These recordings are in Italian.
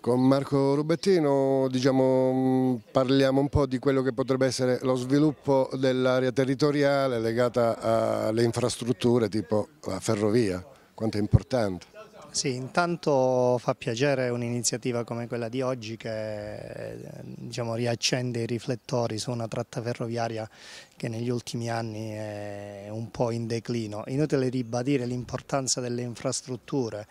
Con Marco Rubettino diciamo, parliamo un po' di quello che potrebbe essere lo sviluppo dell'area territoriale legata alle infrastrutture tipo la ferrovia, quanto è importante. Sì, intanto fa piacere un'iniziativa come quella di oggi che diciamo, riaccende i riflettori su una tratta ferroviaria che negli ultimi anni è un po' in declino. Inutile ribadire l'importanza delle infrastrutture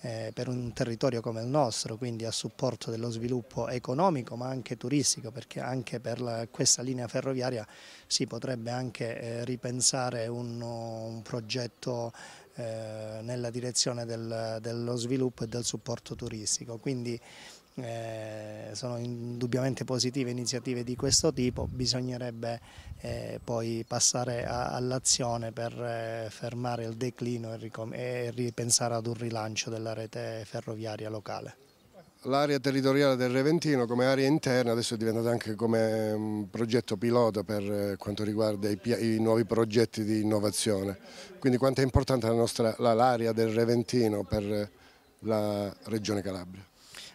eh, per un territorio come il nostro, quindi a supporto dello sviluppo economico ma anche turistico, perché anche per la, questa linea ferroviaria si potrebbe anche eh, ripensare un, un progetto eh, nella direzione del, dello sviluppo e del supporto turistico. Quindi, eh, sono indubbiamente positive iniziative di questo tipo, bisognerebbe eh, poi passare all'azione per eh, fermare il declino e, e ripensare ad un rilancio della rete ferroviaria locale. L'area territoriale del Reventino come area interna adesso è diventata anche come un progetto pilota per eh, quanto riguarda i, i nuovi progetti di innovazione. Quindi quanto è importante l'area del Reventino per la Regione Calabria?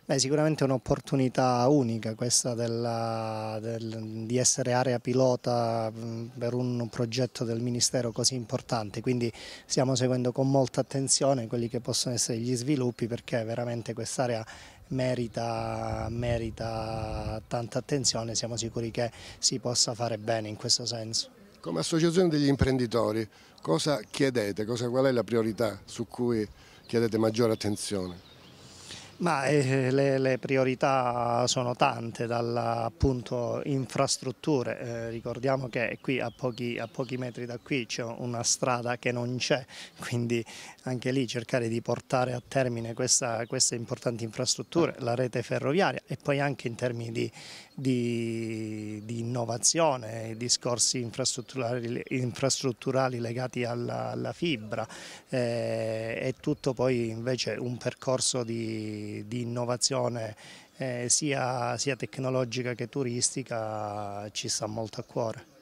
Beh, sicuramente è un'opportunità unica questa della, del, di essere area pilota per un progetto del Ministero così importante, quindi stiamo seguendo con molta attenzione quelli che possono essere gli sviluppi perché veramente quest'area merita, merita tanta attenzione, siamo sicuri che si possa fare bene in questo senso. Come associazione degli imprenditori cosa chiedete, cosa, qual è la priorità su cui chiedete maggiore attenzione? Ma eh, le, le, priorità sono tante, dalla appunto infrastrutture, eh, ricordiamo che qui a pochi, a pochi metri da qui c'è una strada che non c'è, quindi anche lì cercare di portare a termine questa, queste importanti infrastrutture, la rete ferroviaria e poi anche in termini di, di, di innovazione, discorsi infrastrutturali, infrastrutturali legati alla, alla fibra, eh, è tutto poi invece un percorso di innovazione eh, sia, sia tecnologica che turistica ci sta molto a cuore.